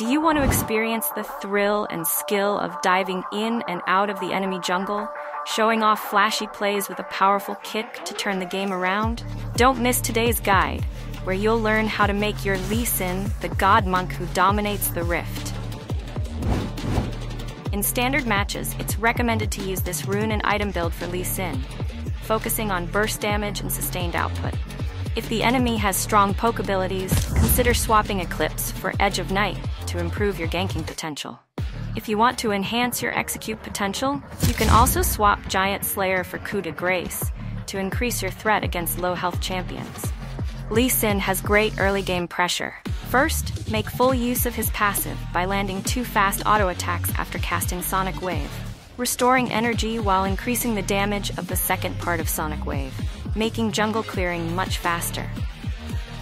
Do you want to experience the thrill and skill of diving in and out of the enemy jungle, showing off flashy plays with a powerful kick to turn the game around? Don't miss today's guide, where you'll learn how to make your Lee Sin the god monk who dominates the rift. In standard matches, it's recommended to use this rune and item build for Lee Sin, focusing on burst damage and sustained output. If the enemy has strong poke abilities, consider swapping Eclipse for Edge of Night to improve your ganking potential. If you want to enhance your execute potential, you can also swap Giant Slayer for Coup de Grace to increase your threat against low health champions. Lee Sin has great early game pressure. First, make full use of his passive by landing two fast auto attacks after casting Sonic Wave, restoring energy while increasing the damage of the second part of Sonic Wave, making jungle clearing much faster.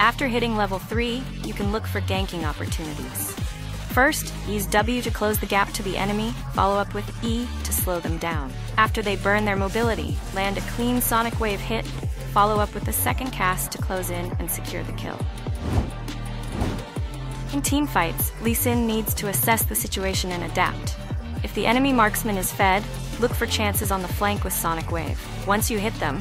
After hitting level 3, you can look for ganking opportunities. First, use W to close the gap to the enemy, follow up with E to slow them down. After they burn their mobility, land a clean Sonic Wave hit, follow up with the second cast to close in and secure the kill. In team fights, Lee Sin needs to assess the situation and adapt. If the enemy marksman is fed, look for chances on the flank with Sonic Wave. Once you hit them,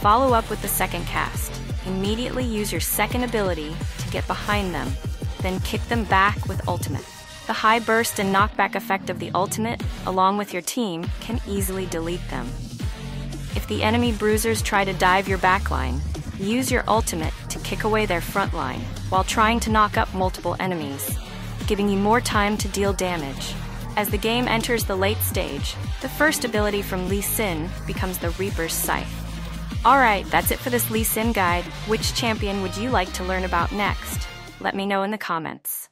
follow up with the second cast. Immediately use your second ability to get behind them, then kick them back with ultimate. The high burst and knockback effect of the ultimate, along with your team, can easily delete them. If the enemy bruisers try to dive your backline, use your ultimate to kick away their front line while trying to knock up multiple enemies, giving you more time to deal damage. As the game enters the late stage, the first ability from Lee Sin becomes the Reaper's Scythe. Alright, that's it for this Lee Sin guide. Which champion would you like to learn about next? Let me know in the comments.